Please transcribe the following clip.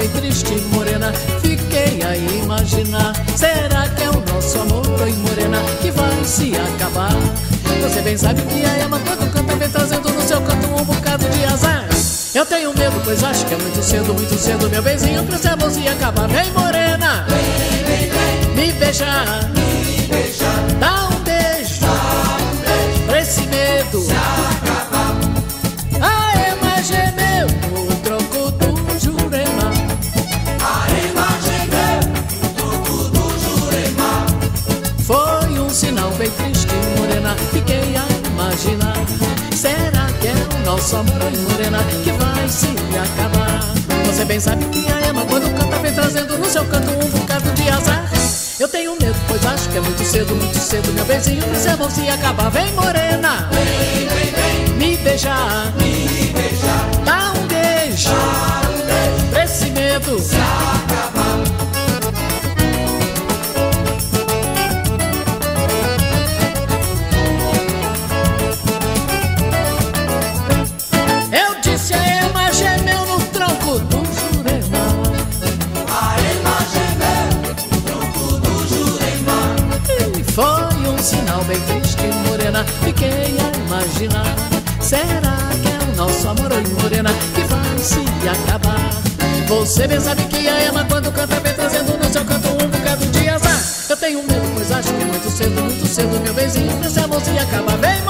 bem triste, morena. Fiquei a imaginar: será que é o nosso amor, oi, morena, que vai se acabar? Você bem sabe que é a Ema quando canta vem trazendo no seu canto um bocado de azar. Eu tenho medo, pois acho que é muito cedo, muito cedo, meu beijinho pra se se acabar. Vem, morena, vem, vem, vem, me beijar. Nosso amor, oi morena Que vai se acabar. Você bem sabe que a Ema quando canta Vem trazendo no seu canto um bocado de azar. Eu tenho medo, pois acho que é muito cedo, muito cedo Meu beijinho pra esse amor se acabar. Vem morena, vem, vem, vem sinal bem triste, morena Fiquei a imaginar. Será que é o nosso amor, oi morena Que vai se acabar? Você bem sabe que a Ema quando canta Vem trazendo no seu canto um bocado de azar. Eu tenho medo, pois acho que é muito cedo, muito cedo Meu beijinho pra essa moça e acaba. Vem